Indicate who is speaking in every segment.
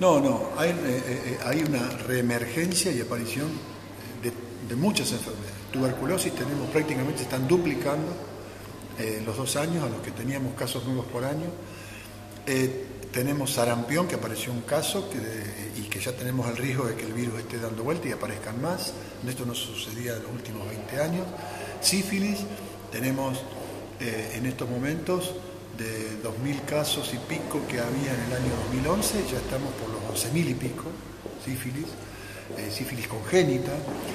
Speaker 1: No, no, hay, eh, eh, hay una reemergencia y aparición de, muchas enfermedades. Tuberculosis tenemos prácticamente, están duplicando en los dos años a los que teníamos casos nuevos por año. tenemos sarampión, que apareció un caso y que ya tenemos el riesgo de que el virus esté dando vuelta y aparezcan más. Esto no sucedía en los últimos 20 años. Sífilis, tenemos en estos momentos de 2.000 casos y pico que había en el año 2011, ya estamos por los 11.000 y pico, sífilis, eh, sífilis congénita.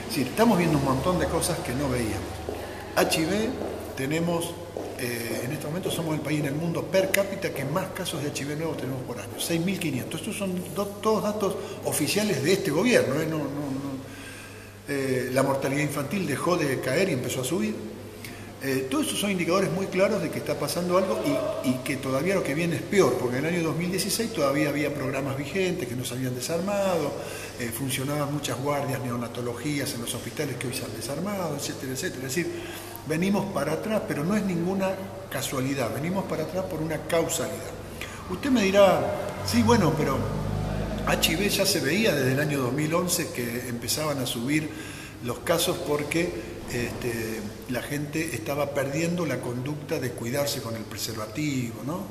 Speaker 1: Es estamos viendo un montón de cosas que no veíamos. HIV, tenemos, eh, en este momento somos el país en el mundo per cápita que más casos de HIV nuevos tenemos por año, 6.500. Estos son todos datos oficiales de este gobierno. ¿eh? No, la mortalidad infantil dejó de caer y empezó a subir eh, todos esos son indicadores muy claros de que está pasando algo y, que todavía lo que viene es peor, porque en el año 2016 todavía había programas vigentes que no se habían desarmado, eh, funcionaban muchas guardias, neonatologías en los hospitales que hoy se han desarmado, etcétera, etcétera. Es decir, venimos para atrás, pero no es ninguna casualidad, venimos para atrás por una causalidad. Usted me dirá, sí, bueno, pero HIV ya se veía desde el año 2011 que empezaban a subir los casos porque este, la gente estaba perdiendo la conducta de cuidarse con el preservativo, ¿no?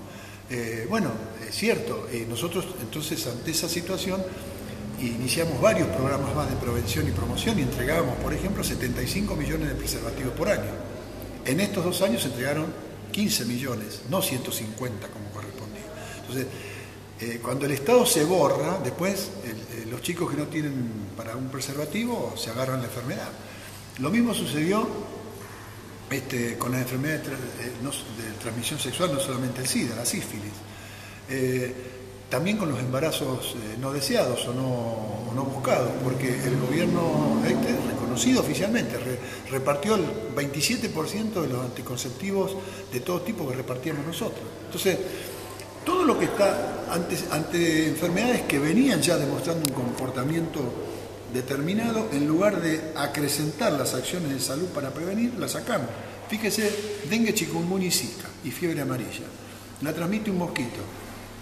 Speaker 1: Eh, bueno, es cierto, eh, nosotros entonces ante esa situación iniciamos varios programas más de prevención y promoción y entregábamos, por ejemplo, 75 millones de preservativos por año. En estos dos años se entregaron 15 millones, no 150 como correspondía. Entonces, eh, cuando el Estado se borra, después los chicos que no tienen para un preservativo se agarran la enfermedad. Lo mismo sucedió este, con las enfermedades eh, de, transmisión sexual, no solamente el SIDA, la sífilis. Eh, también con los embarazos eh, no deseados o no, buscados, porque el gobierno este, reconocido oficialmente repartió el 27% de los anticonceptivos de todo tipo que repartíamos nosotros. Entonces, todo lo que está ante enfermedades que venían ya demostrando un comportamiento determinado, en lugar de acrecentar las acciones de salud para prevenir, la sacamos. Fíjese, dengue, chikungunya y zika y fiebre amarilla. La transmite un mosquito.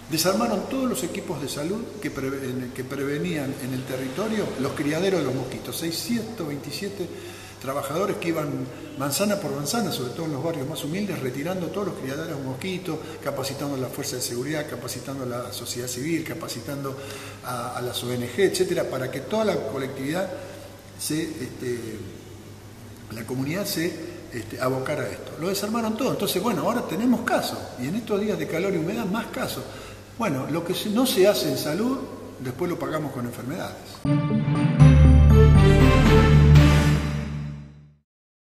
Speaker 1: Desarmaron todos los equipos de salud que, que prevenían en el territorio los criaderos de los mosquitos. 627 trabajadores que iban manzana por manzana, sobre todo en los barrios más humildes, retirando todos los criaderos mosquitos, capacitando a la fuerza de seguridad, capacitando a la sociedad civil, capacitando a, las ONG, etcétera, para que toda la colectividad se, este, la comunidad se este, abocara a esto. Lo desarmaron todo, entonces bueno, ahora tenemos casos, y en estos días de calor y humedad más casos. Bueno, lo que no se hace en salud, después lo pagamos con enfermedades.